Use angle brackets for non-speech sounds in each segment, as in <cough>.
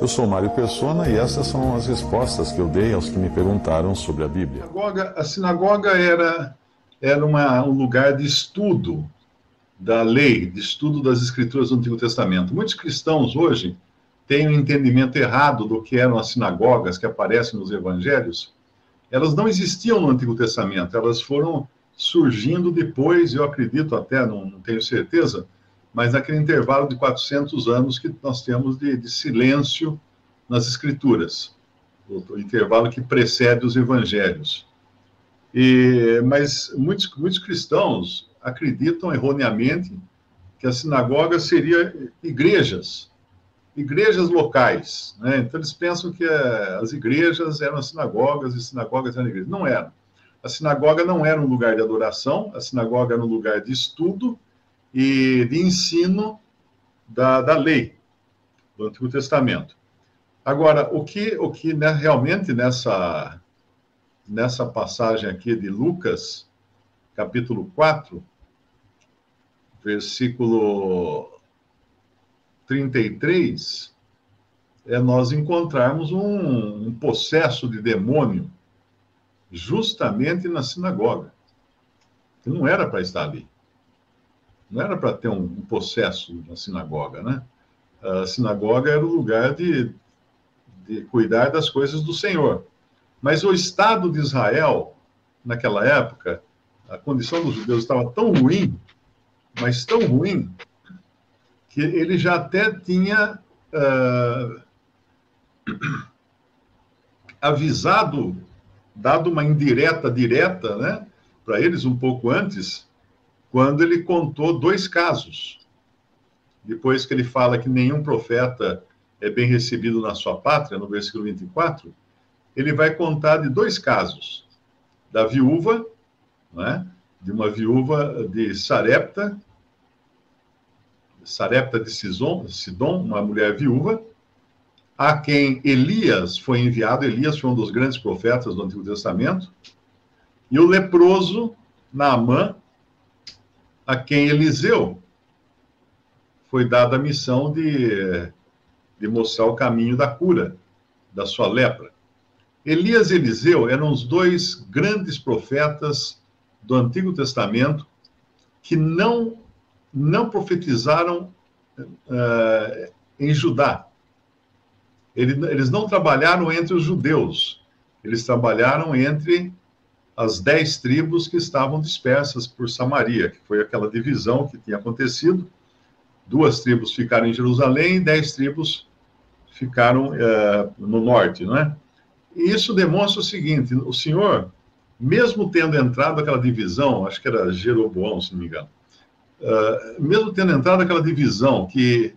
Eu sou Mário Persona e essas são as respostas que eu dei aos que me perguntaram sobre a Bíblia. A sinagoga, a sinagoga era, era uma, um lugar de estudo da lei, de estudo das escrituras do Antigo Testamento. Muitos cristãos hoje têm um entendimento errado do que eram as sinagogas que aparecem nos evangelhos. Elas não existiam no Antigo Testamento, elas foram surgindo depois, eu acredito até, não, não tenho certeza, mas naquele intervalo de 400 anos que nós temos de, de silêncio nas Escrituras, o, o, intervalo que precede os Evangelhos. E, mas muitos, muitos cristãos acreditam erroneamente que a sinagoga seria igrejas, igrejas locais. Né? Então eles pensam que eh, as igrejas eram sinagogas e sinagogas eram igrejas. Não eram. A sinagoga não era um lugar de adoração, a sinagoga era um lugar de estudo e de ensino da, da lei do Antigo Testamento. Agora, o que, o que né, realmente nessa, nessa passagem aqui de Lucas, capítulo 4, versículo 33, é nós encontrarmos um, um possesso de demônio justamente na sinagoga. Que não era para estar ali. Não era para ter um, um possesso na sinagoga, né? A sinagoga era o lugar de, de cuidar das coisas do Senhor. Mas o Estado de Israel, naquela época, a condição dos judeus estava tão ruim, mas tão ruim, que ele já até tinha uh, <clears throat> avisado, dado uma indireta direta, né, para eles um pouco antes, quando ele contou dois casos. Depois que ele fala que nenhum profeta é bem recebido na sua pátria, no versículo 24, ele vai contar de dois casos: da viúva, né, de uma viúva de Sarepta, Sarepta de Sidom, Sidom, uma mulher viúva, a quem Elias foi enviado. Elias foi um dos grandes profetas do Antigo Testamento. E o leproso Naamã, a quem Eliseu foi dada a missão de, de mostrar o caminho da cura da sua lepra. Elias e Eliseu eram os dois grandes profetas do Antigo Testamento que não, não profetizaram uh, em Judá. Eles não trabalharam entre os judeus, eles trabalharam entre as dez tribos que estavam dispersas por Samaria, que foi aquela divisão que tinha acontecido. Duas tribos ficaram em Jerusalém dez tribos ficaram uh, no norte, não é? E isso demonstra o seguinte: o Senhor, mesmo tendo entrado aquela divisão, acho que era Jeroboão, se não me engano, uh, mesmo tendo entrado aquela divisão que,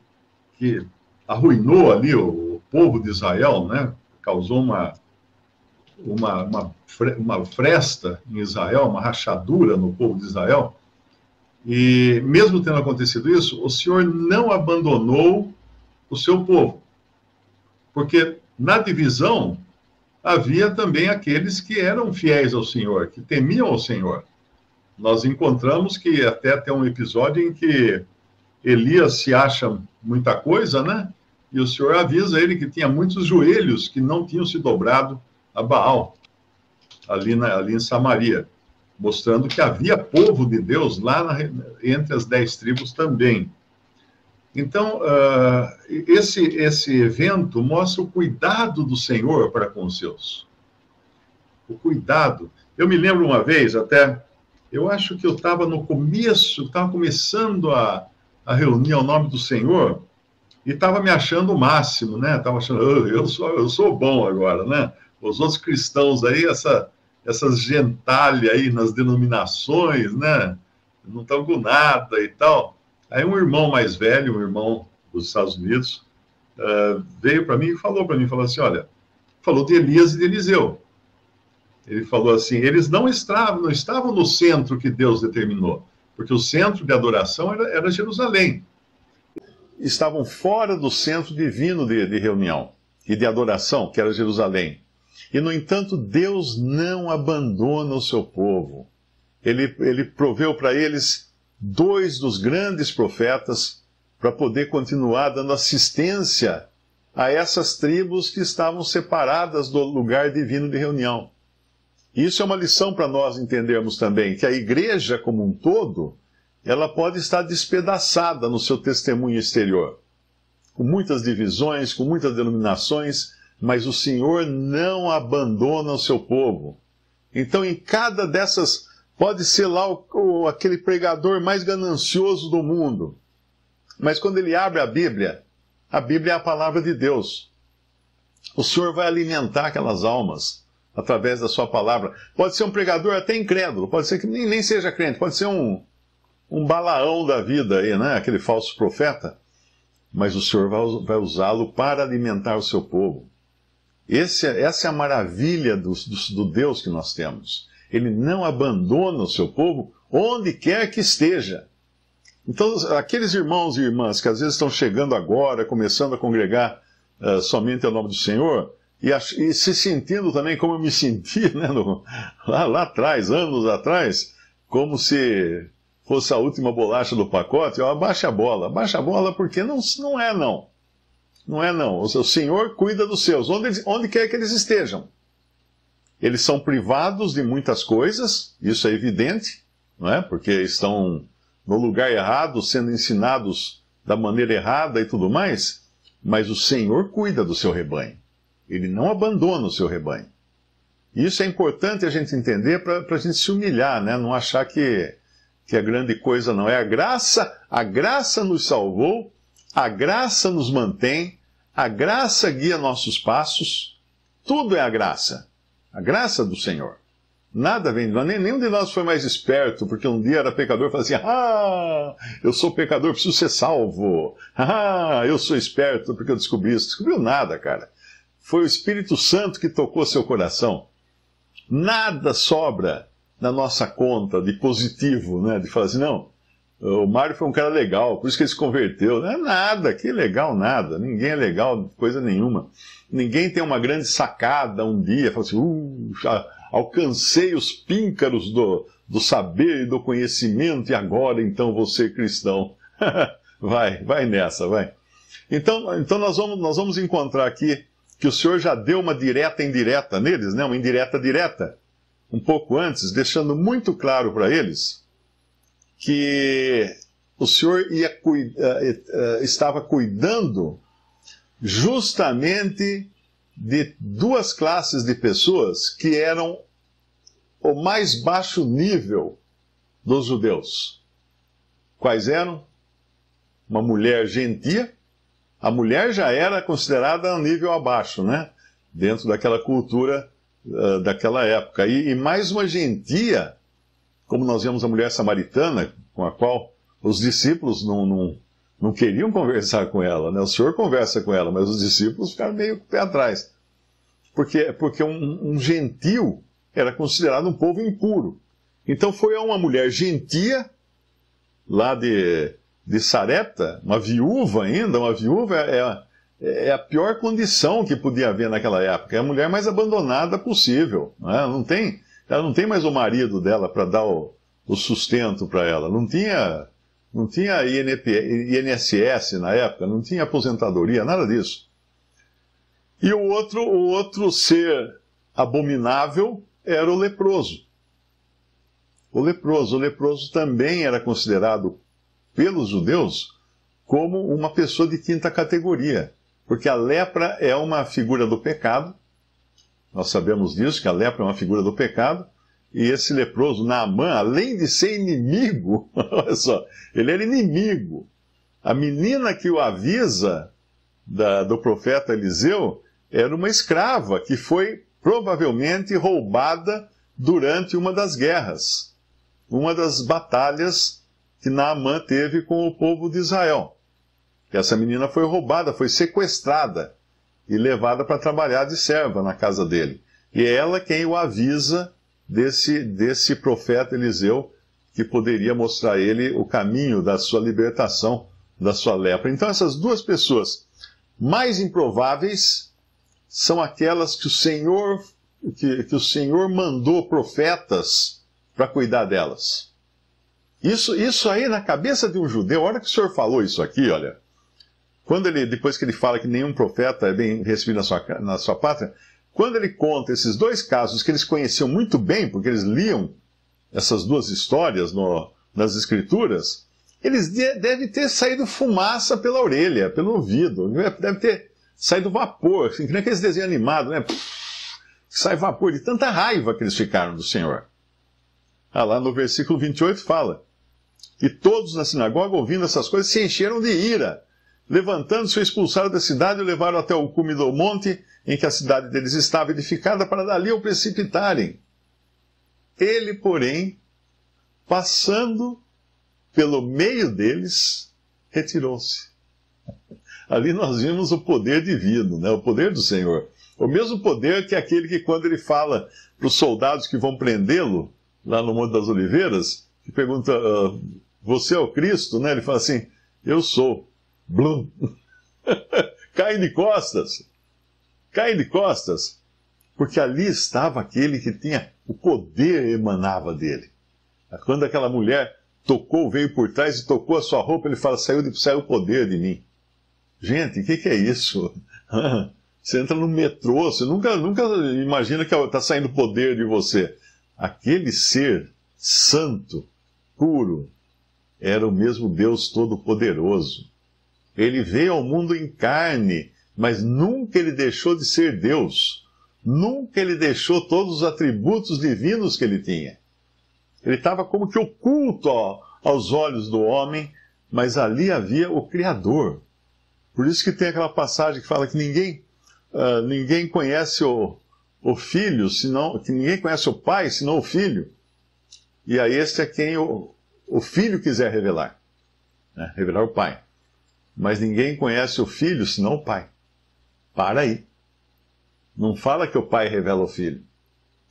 que arruinou ali o, o povo de Israel, né? Causou uma uma, uma, uma fresta em Israel, uma rachadura no povo de Israel. E mesmo tendo acontecido isso, o Senhor não abandonou o seu povo. Porque na divisão havia também aqueles que eram fiéis ao Senhor, que temiam ao Senhor. Nós encontramos que até tem um episódio em que Elias se acha muita coisa, né? E o Senhor avisa ele que tinha muitos joelhos que não tinham se dobrado a Baal, ali, na, ali em Samaria, mostrando que havia povo de Deus lá na, entre as dez tribos também. Então, uh, esse, esse evento mostra o cuidado do Senhor para com os seus. O cuidado. Eu me lembro uma vez, até, eu acho que eu estava no começo, estava começando a, a reunir ao nome do Senhor, e estava me achando o máximo, né? Estava achando, oh, eu, sou, eu sou bom agora, né? Os outros cristãos aí, essa, essas gentalhas aí nas denominações, né? Não estão com nada e tal. Aí um irmão mais velho, um irmão dos Estados Unidos, uh, veio para mim e falou para mim, falou assim, olha, falou de Elias e de Eliseu. Ele falou assim, eles não estavam, não estavam no centro que Deus determinou, porque o centro de adoração era, era Jerusalém. Estavam fora do centro divino de, de reunião e de adoração, que era Jerusalém. E, no entanto, Deus não abandona o seu povo. Ele, ele proveu para eles dois dos grandes profetas para poder continuar dando assistência a essas tribos que estavam separadas do lugar divino de reunião. Isso é uma lição para nós entendermos também, que a igreja como um todo, ela pode estar despedaçada no seu testemunho exterior, com muitas divisões, com muitas denominações, mas o Senhor não abandona o seu povo. Então, em cada dessas, pode ser lá o, o, aquele pregador mais ganancioso do mundo, mas quando ele abre a Bíblia, a Bíblia é a palavra de Deus. O Senhor vai alimentar aquelas almas através da sua palavra. Pode ser um pregador até incrédulo, pode ser que nem, nem seja crente, pode ser um, um balaão da vida aí, né? Aquele falso profeta. Mas o Senhor vai, vai usá-lo para alimentar o seu povo. Esse, é, essa é a maravilha do, do, do Deus que nós temos. Ele não abandona o seu povo onde quer que esteja. Então, aqueles irmãos e irmãs que às vezes estão chegando agora, começando a congregar uh, somente ao nome do Senhor, e, e, se sentindo também como eu me senti <laughs> né, no, lá, lá atrás, anos atrás, como se fosse a última bolacha do pacote, abaixa a bola, abaixa a bola porque não, não é não. Não é não. O Senhor cuida dos seus, onde, onde quer que eles estejam. Eles são privados de muitas coisas, isso é evidente, não é? Porque estão no lugar errado, sendo ensinados da maneira errada e tudo mais, mas o Senhor cuida do seu rebanho. Ele não abandona o seu rebanho. Isso é importante a gente entender para a gente se humilhar, né? não achar que, que a grande coisa não é a graça. A graça nos salvou, a graça nos mantém, a graça guia nossos passos. Tudo é a graça. A graça do Senhor. Nada vem de nós, nem, nenhum de nós foi mais esperto, porque um dia era pecador e falava assim: Ah, eu sou pecador, preciso ser salvo. Ah, eu sou esperto porque eu descobri isso. Descobriu nada, cara. Foi o Espírito Santo que tocou seu coração. Nada sobra na nossa conta de positivo, né? De falar assim: não, o Mário foi um cara legal, por isso que ele se converteu. Não é nada, que legal nada. Ninguém é legal, coisa nenhuma. Ninguém tem uma grande sacada um dia, fala assim, uh, alcancei os píncaros do, do saber e do conhecimento, e agora então vou ser cristão. <laughs> vai, vai nessa, vai. Então, então nós, vamos, nós vamos encontrar aqui que o Senhor já deu uma direta indireta neles, né? uma indireta direta, um pouco antes, deixando muito claro para eles que o Senhor ia, uh, uh, estava cuidando justamente de duas classes de pessoas que eram o mais baixo nível dos judeus. Quais eram? Uma mulher gentia. A mulher já era considerada um nível abaixo, né? Dentro daquela cultura uh, daquela época. E, e mais uma gentia, como nós vemos a mulher samaritana, com a qual os discípulos não, não, não queriam conversar com ela. Né? O Senhor conversa com ela, mas os discípulos ficaram meio pé atrás. Porque, porque um, um gentil era considerado um povo impuro. Então foi a uma mulher gentia, lá de, de Sarepta, uma viúva ainda, uma viúva é, é, a pior condição que podia haver naquela época. É a mulher mais abandonada possível. Não, é? não tem, ela não tem mais o marido dela para dar o, o sustento para ela. Não tinha não tinha INP, INSS na época, não tinha aposentadoria, nada disso. E o outro, o outro ser abominável era o leproso. O leproso, o leproso também era considerado pelos judeus como uma pessoa de quinta categoria, porque a lepra é uma figura do pecado. Nós sabemos disso, que a lepra é uma figura do pecado. E esse leproso, Naamã, além de ser inimigo, <laughs> olha só, ele era inimigo. A menina que o avisa da, do profeta Eliseu era uma escrava que foi provavelmente roubada durante uma das guerras, uma das batalhas que Naamã teve com o povo de Israel. Essa menina foi roubada, foi sequestrada e levada para trabalhar de serva na casa dele. E é ela quem o avisa desse, desse profeta Eliseu, que poderia mostrar a ele o caminho da sua libertação da sua lepra. Então, essas duas pessoas mais improváveis são aquelas que o Senhor, que, que o Senhor mandou profetas para cuidar delas. Isso, isso aí na cabeça de um judeu, a hora que o senhor falou isso aqui, olha, quando ele, depois que ele fala que nenhum profeta é bem recebido na sua, na sua pátria, quando ele conta esses dois casos que eles conheciam muito bem, porque eles liam essas duas histórias no, nas escrituras, eles de, devem ter saído fumaça pela orelha, pelo ouvido, deve ter saído vapor, assim, que nem aqueles desenhos animados, né? sai vapor de tanta raiva que eles ficaram do Senhor. Ah, lá no versículo 28 fala: E todos na sinagoga, ouvindo essas coisas, se encheram de ira. Levantando-se, o expulsaram da cidade e o levaram até o cume do monte em que a cidade deles estava edificada, para dali o precipitarem. Ele, porém, passando pelo meio deles, retirou-se. Ali nós vimos o poder divino, né? o poder do Senhor. O mesmo poder que aquele que, quando ele fala para os soldados que vão prendê-lo, lá no Monte das Oliveiras, que pergunta: uh, Você é o Cristo? Né? Ele fala assim: Eu sou. Blum. <laughs> Cai de costas. Cai de costas. Porque ali estava aquele que tinha o poder emanava dele. Quando aquela mulher tocou, veio por trás e tocou a sua roupa, ele fala: saiu, saiu o poder de mim. Gente, o que, que, é isso? <laughs> Você entra no metrô, você nunca, nunca imagina que está saindo poder de você. Aquele ser santo, puro, era o mesmo Deus Todo-Poderoso. Ele veio ao mundo em carne, mas nunca ele deixou de ser Deus. Nunca ele deixou todos os atributos divinos que ele tinha. Ele estava como que oculto aos olhos do homem, mas ali havia o Criador. Por isso que tem aquela passagem que fala que ninguém, uh, ninguém conhece o, o filho, senão, que ninguém conhece o pai, senão o filho. E a este é quem o, o filho quiser revelar. Né? Revelar o pai. Mas ninguém conhece o filho, senão o pai. Para aí. Não fala que o pai revela o filho.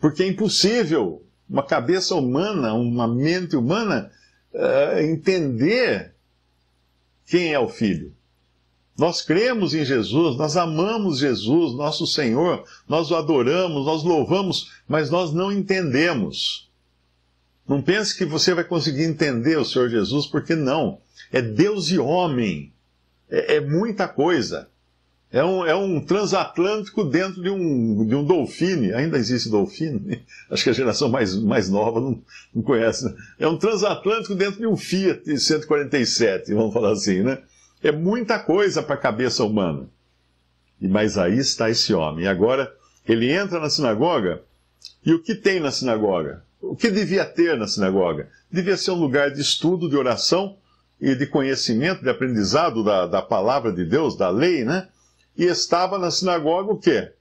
Porque é impossível uma cabeça humana, uma mente humana, uh, entender quem é o filho. Nós cremos em Jesus, nós amamos Jesus, nosso Senhor, nós o adoramos, nós louvamos, mas nós não entendemos. Não pense que você vai conseguir entender o Senhor Jesus, porque não. É Deus e homem. É, é muita coisa. É um, é um transatlântico dentro de um, de um Dolphine. Ainda existe Dolphine? <laughs> Acho que a geração mais, mais nova não, não conhece. Né? É um transatlântico dentro de um Fiat 147, vamos falar assim, né? É muita coisa para a cabeça humana. E Mas aí está esse homem. E agora ele entra na sinagoga, e o que tem na sinagoga? O que devia ter na sinagoga? Devia ser um lugar de estudo, de oração e de conhecimento, de aprendizado da, da palavra de Deus, da lei, né? E estava na sinagoga o quê?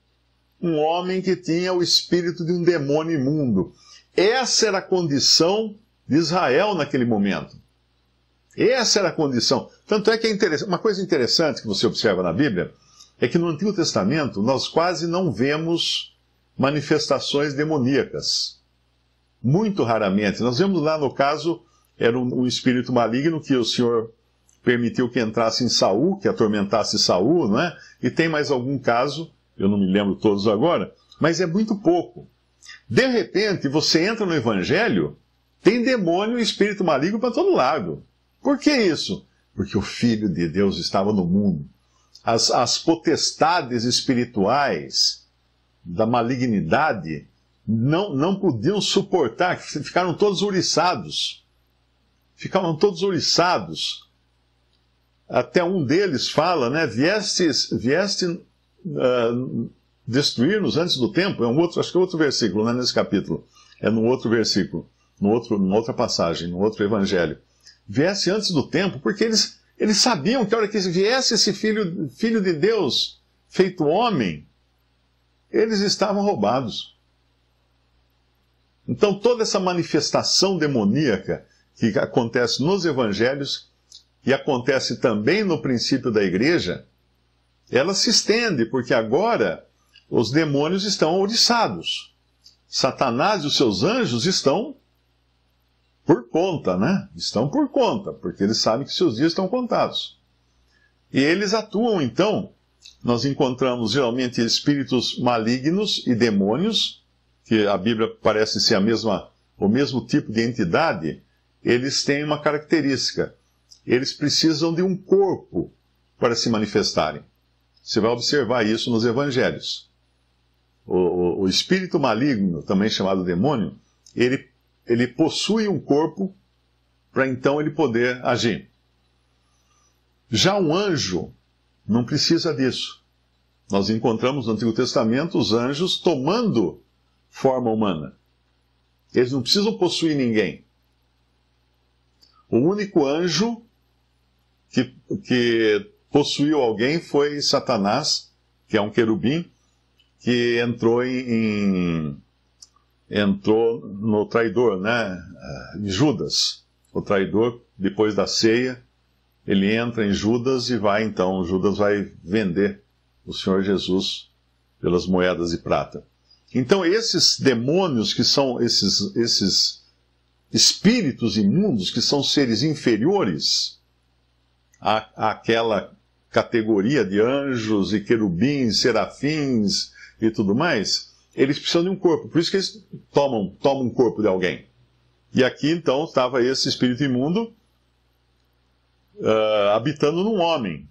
Um homem que tinha o espírito de um demônio imundo. Essa era a condição de Israel naquele momento. Essa era a condição. Tanto é que é uma coisa interessante que você observa na Bíblia é que no Antigo Testamento nós quase não vemos manifestações demoníacas. Muito raramente. Nós vemos lá no caso, era um, um espírito maligno que o Senhor permitiu que entrasse em Saul, que atormentasse Saul, não é? E tem mais algum caso, eu não me lembro todos agora, mas é muito pouco. De repente, você entra no Evangelho, tem demônio e espírito maligno para todo lado. Por que isso? Porque o Filho de Deus estava no mundo. As, as potestades espirituais da malignidade não, não podiam suportar, ficaram todos uriçados. Ficaram todos uriçados. Até um deles fala, né? Vieste, vieste uh, destruir-nos antes do tempo. É um outro, acho que é outro versículo, não é nesse capítulo. É no outro versículo, no outro, numa outra passagem, no outro evangelho viesse antes do tempo, porque eles, eles sabiam que a hora que viesse esse filho, filho de Deus, feito homem, eles estavam roubados. Então toda essa manifestação demoníaca que acontece nos evangelhos e acontece também no princípio da igreja, ela se estende, porque agora os demônios estão ouriçados. Satanás e os seus anjos estão por conta, né? Estão por conta, porque eles sabem que seus dias estão contados. E eles atuam, então, nós encontramos geralmente espíritos malignos e demônios, que a Bíblia parece ser a mesma, o mesmo tipo de entidade. Eles têm uma característica. Eles precisam de um corpo para se manifestarem. Você vai observar isso nos evangelhos. O, o, o espírito maligno, também chamado demônio, ele, ele possui um corpo para então ele poder agir. Já um anjo não precisa disso. Nós encontramos no Antigo Testamento os anjos tomando forma humana. Eles não precisam possuir ninguém. O único anjo que, que possuiu alguém foi Satanás, que é um querubim, que entrou em, em entrou no traidor, né? Em Judas. O traidor, depois da ceia, ele entra em Judas e vai então, Judas vai vender o Senhor Jesus pelas moedas de prata. Então esses demônios que são esses esses espíritos imundos que são seres inferiores à, àquela categoria de anjos e querubins, serafins e tudo mais, eles precisam de um corpo. Por isso que eles tomam, tomam um corpo de alguém. E aqui então estava esse espírito imundo uh, habitando num homem.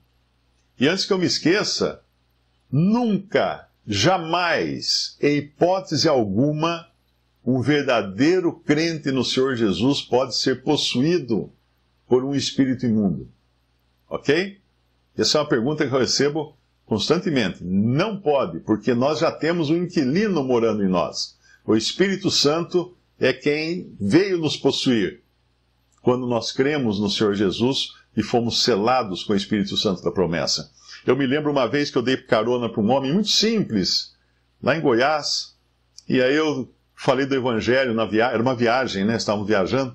E antes que eu me esqueça, nunca, jamais, em hipótese alguma, um verdadeiro crente no Senhor Jesus pode ser possuído por um espírito imundo. Ok? Essa é uma pergunta que eu recebo constantemente. Não pode, porque nós já temos um inquilino morando em nós. O Espírito Santo é quem veio nos possuir. Quando nós cremos no Senhor Jesus e fomos selados com o Espírito Santo da promessa. Eu me lembro uma vez que eu dei carona para um homem muito simples, lá em Goiás, e aí eu falei do Evangelho na viagem, era uma viagem, né? Estávamos viajando.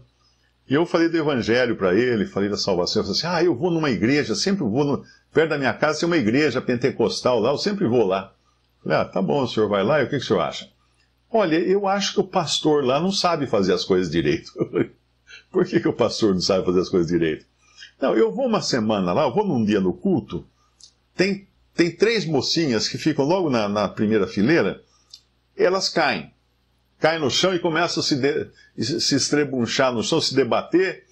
E eu falei do Evangelho para ele, falei da salvação. Eu falei assim: ah, eu vou numa igreja, sempre vou, no, perto da minha casa tem uma igreja pentecostal lá, eu sempre vou lá. Falei: ah, tá bom, o senhor vai lá, e o que, que o senhor acha? Olha, eu acho que o pastor lá não sabe fazer as coisas direito. <laughs> Por que, que o pastor não sabe fazer as coisas direito? Não, eu vou uma semana lá, eu vou num dia no culto, tem, tem três mocinhas que ficam logo na, na primeira fileira, elas caem. Caem no chão e começam a se, de, se estrebunchar no chão, se debater.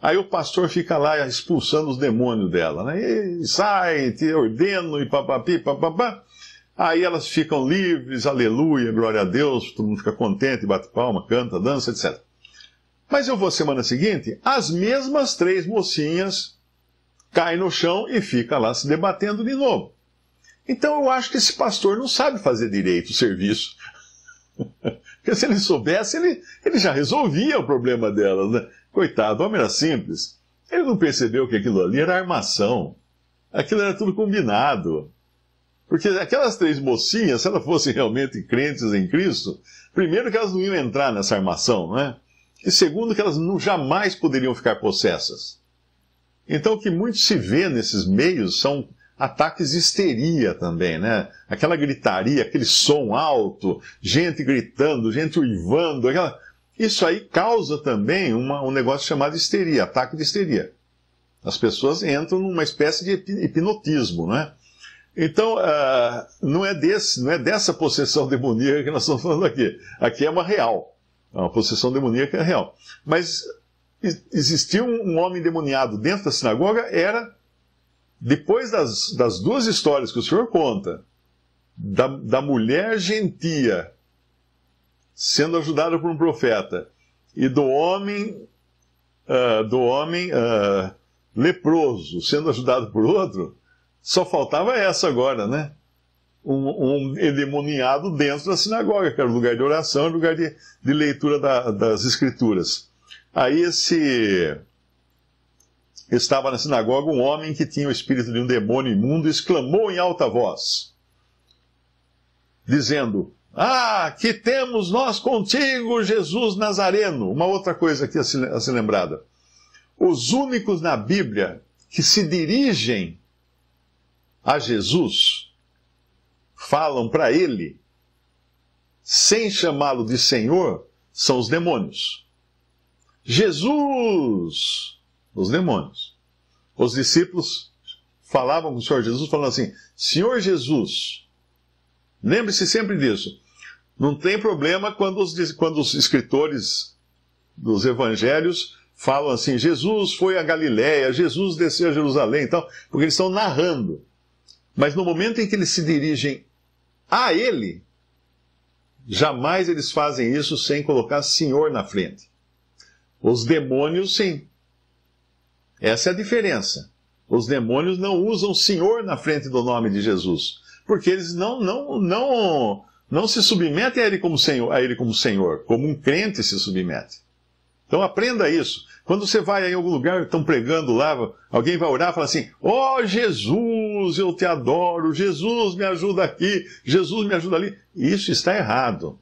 Aí o pastor fica lá expulsando os demônios dela, né? E sai, te ordeno, e papapi, papapá. Aí elas ficam livres, aleluia, glória a Deus, todo mundo fica contente, bate palma, canta, dança, etc. Mas eu vou semana seguinte, as mesmas três mocinhas caem no chão e fica lá se debatendo de novo. Então eu acho que esse pastor não sabe fazer direito o serviço. <laughs> Porque <laughs> se ele soubesse, ele, ele já resolvia o problema delas, né? Coitado, o homem era simples. Ele não percebeu que aquilo ali era armação. Aquilo era tudo combinado. Porque aquelas três mocinhas, se elas fossem realmente crentes em Cristo, primeiro que elas não iam entrar nessa armação, não é? E segundo, que elas não, jamais poderiam ficar possessas. Então, o que muito se vê nesses meios são ataques de histeria também, né? Aquela gritaria, aquele som alto, gente gritando, gente uivando, aquela... isso aí causa também uma, um negócio chamado histeria, ataque de histeria. As pessoas entram numa espécie de hipnotismo, né? Então, uh, não, é desse, não é dessa possessão demoníaca que nós estamos falando aqui. Aqui é uma real. É uma possessão demoníaca real. Mas existia um homem demoniado dentro da sinagoga, era, depois das, das duas histórias que o senhor conta, da, da mulher gentia sendo ajudada por um profeta e do homem uh, do homem uh, leproso sendo ajudado por outro, só faltava essa agora, né? um, um endemoniado dentro da sinagoga, que era o lugar de oração, lugar de, de leitura da, das escrituras. Aí esse estava na sinagoga um homem que tinha o espírito de um demônio imundo, exclamou em alta voz, dizendo: Ah, que temos nós contigo, Jesus Nazareno. Uma outra coisa aqui a ser, lembrada. Os únicos na Bíblia que se dirigem a Jesus falam para ele, sem chamá-lo de Senhor, são os demônios. Jesus! Os demônios. Os discípulos falavam com o Senhor Jesus, falando assim: Senhor Jesus, lembre-se sempre disso. Não tem problema quando os, quando os escritores dos evangelhos falam assim: Jesus foi a Galiléia, Jesus desceu a Jerusalém, então, porque eles estão narrando. Mas no momento em que eles se dirigem a Ele, jamais eles fazem isso sem colocar Senhor na frente. Os demônios, sim. Essa é a diferença. Os demônios não usam Senhor na frente do nome de Jesus, porque eles não não não não se submetem a ele como Senhor, a ele como Senhor, como um crente se submete. Então aprenda isso. Quando você vai em algum lugar, estão pregando lá, alguém vai orar e fala assim: Ó oh, Jesus, eu te adoro, Jesus me ajuda aqui, Jesus me ajuda ali. Isso está errado.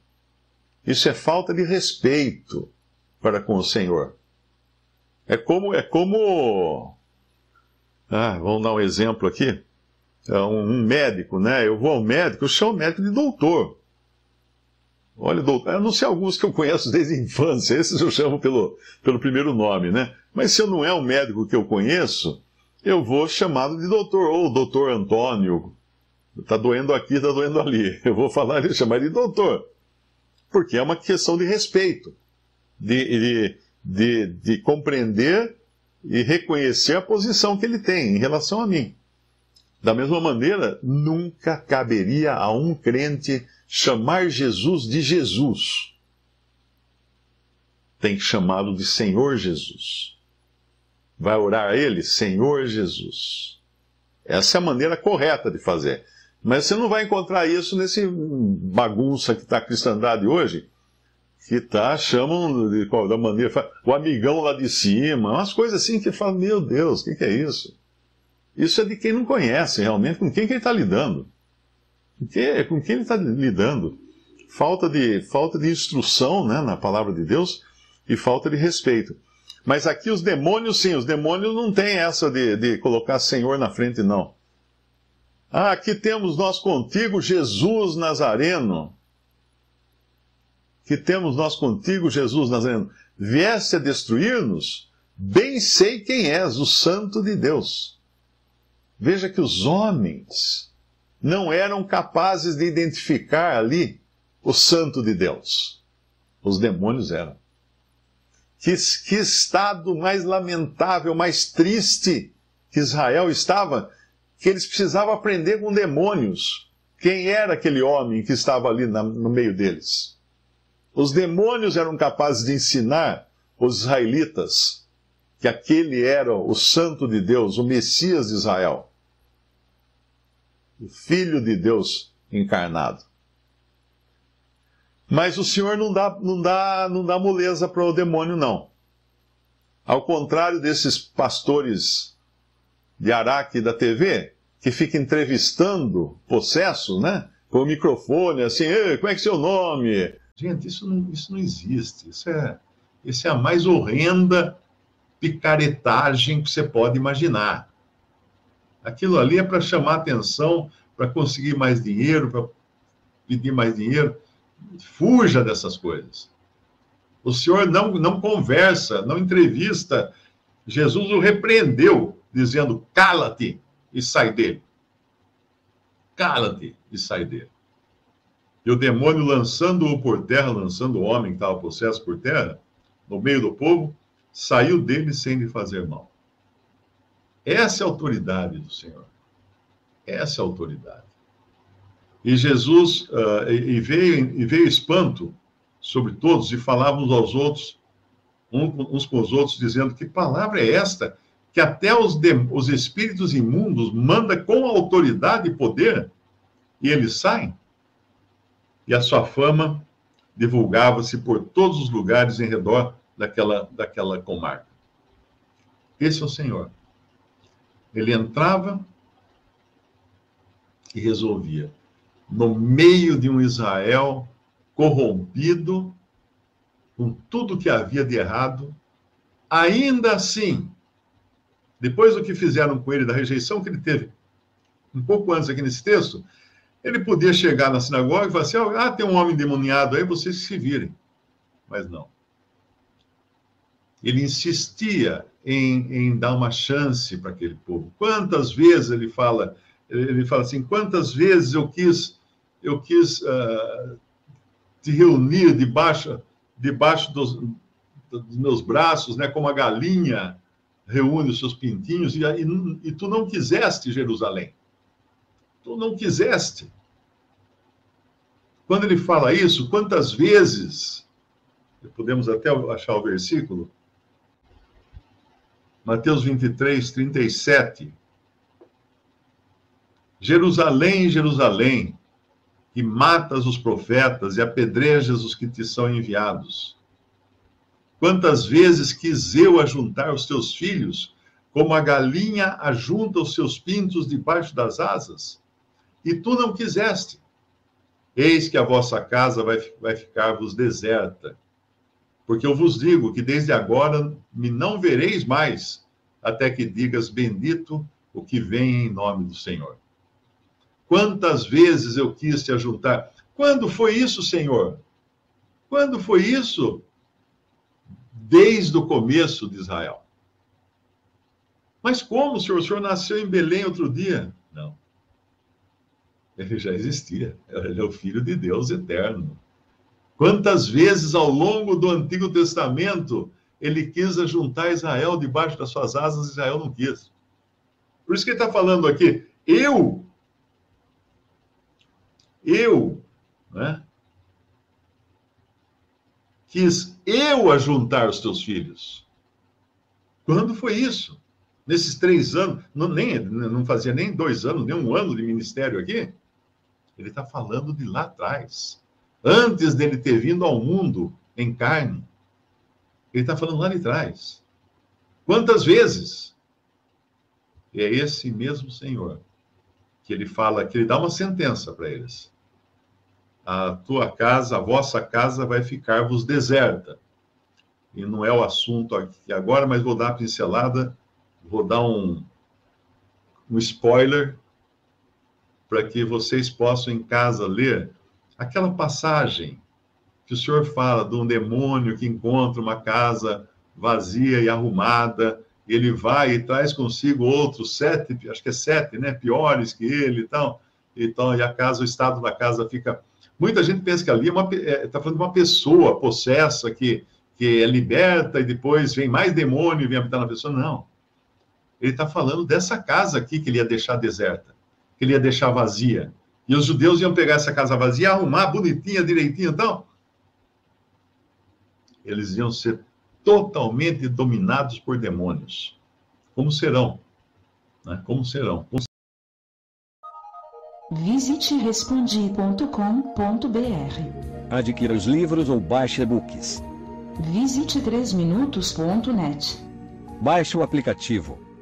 Isso é falta de respeito para com o Senhor. É como, é como ah, vamos dar um exemplo aqui. É um médico, né? Eu vou ao médico, eu chamo o médico de doutor. Olha, doutor, eu não sei alguns que eu conheço desde a infância, esses eu chamo pelo, pelo primeiro nome, né? Mas se eu não é um médico que eu conheço, eu vou chamá-lo de doutor, ou doutor Antônio. Está doendo aqui, está doendo ali. <laughs> Eu vou falar e chamar de doutor. Porque é uma questão de respeito, de, de, de, de compreender e reconhecer a posição que ele tem em relação a mim. Da mesma maneira, nunca caberia a um crente chamar Jesus de Jesus. Tem que chamá-lo de Senhor Jesus. Vai orar a ele, Senhor Jesus. Essa é a maneira correta de fazer. Mas você não vai encontrar isso nesse bagunça que está a cristandade hoje, que tá, chamam de, da maneira, o amigão lá de cima, umas coisas assim que falam, meu Deus, o que, que, é isso? Isso é de quem não conhece realmente, com quem que ele está lidando. Com quem, com quem ele está lidando. Falta de, falta de instrução né, na palavra de Deus e falta de respeito. Mas aqui os demônios, sim, os demônios não têm essa de, de colocar Senhor na frente, não. Ah, aqui temos nós contigo, Jesus Nazareno que temos nós contigo, Jesus Nazareno, vieste a destruir-nos, bem sei quem és, o Santo de Deus. Veja que os homens não eram capazes de identificar ali o Santo de Deus. Os demônios eram. Que, que estado mais lamentável, mais triste que Israel estava, que eles precisavam aprender com demônios. Quem era aquele homem que estava ali na, no meio deles? Os demônios eram capazes de ensinar os israelitas que aquele era o Santo de Deus, o Messias de Israel, o Filho de Deus encarnado. Mas o Senhor não dá, não dá, não dá moleza para o demônio, não. Ao contrário desses pastores de Araque da TV, que ficam entrevistando possessos, né? Com o microfone, assim, como é que é seu nome? Gente, isso não, isso não existe. Isso é, isso é a mais horrenda picaretagem que você pode imaginar. Aquilo ali é para chamar atenção, para conseguir mais dinheiro, para pedir mais dinheiro. Fuja dessas coisas. O Senhor não, não conversa, não entrevista. Jesus o repreendeu, dizendo: cala-te e sai dele. Cala-te e sai dele. E o demônio lançando-o por terra, lançando o homem que estava possesso por terra, no meio do povo, saiu dele sem lhe fazer mal. Essa é a autoridade do Senhor. Essa é a autoridade. E Jesus, uh, e, veio, e veio espanto sobre todos, e falavam uns aos outros, uns com os outros, dizendo: Que palavra é esta? Que até os, os espíritos imundos manda com autoridade e poder, e eles saem? E a sua fama divulgava-se por todos os lugares em redor daquela, daquela comarca. Esse é o Senhor. Ele entrava e resolvia. No meio de um Israel corrompido, com tudo que havia de errado, ainda assim, depois do que fizeram com ele, da rejeição que ele teve, um pouco antes aqui nesse texto, ele podia chegar na sinagoga e falar assim: ah, tem um homem demoniado aí, vocês se virem. Mas não. Ele insistia em, em dar uma chance para aquele povo. Quantas vezes ele fala, ele fala assim: quantas vezes eu quis, eu quis uh, te reunir debaixo, debaixo dos, dos meus braços, né, como a galinha reúne os seus pintinhos, e, e, e tu não quiseste Jerusalém. Tu não quiseste. Quando ele fala isso, quantas vezes, podemos até achar o versículo, Mateus 23, 37. Jerusalém, Jerusalém, que matas os profetas e apedrejas os que te são enviados. Quantas vezes quis eu ajuntar os teus filhos, como a galinha ajunta os seus pintos debaixo das asas? E tu não quiseste. Eis que a vossa casa vai, vai ficar-vos deserta. Porque eu vos digo que desde agora me não vereis mais, até que digas: Bendito o que vem em nome do Senhor. Quantas vezes eu quis te ajuntar? Quando foi isso, Senhor? Quando foi isso? Desde o começo de Israel. Mas como, Senhor? O Senhor nasceu em Belém outro dia? Não. Ele já existia. Ele é o Filho de Deus eterno. Quantas vezes ao longo do Antigo Testamento ele quis juntar Israel debaixo das suas asas, Israel não quis. Por isso que ele está falando aqui, eu, eu, né? Quis eu ajuntar os teus filhos. Quando foi isso? Nesses três anos, não, nem, não fazia nem dois anos, nem um ano de ministério aqui. Ele está falando de lá atrás. Antes dele ter vindo ao mundo em carne. Ele está falando lá de trás. Quantas vezes? E é esse mesmo Senhor que ele fala, que ele dá uma sentença para eles. A tua casa, a vossa casa vai ficar-vos deserta. E não é o assunto aqui agora, mas vou dar a pincelada, vou dar um, um spoiler para que vocês possam em casa ler aquela passagem que o senhor fala de um demônio que encontra uma casa vazia e arrumada, e ele vai e traz consigo outros sete, acho que é sete, né, piores que ele e tal, então, e a casa, o estado da casa fica... Muita gente pensa que ali está é, é tá falando de uma pessoa possessa que, que é liberta e depois vem mais demônio e vem habitar na pessoa. Não. Ele está falando dessa casa aqui que ele ia deixar deserta, que ele ia deixar vazia. E os judeus iam pegar essa casa vazia, arrumar bonitinha, direitinho, então, eles iam ser totalmente dominados por demônios. Como serão? Né? Como serão? Como... Visite respondi.com.br. Adquira os livros ou baixe e-books. Visite 3minutos.net. Baixe o aplicativo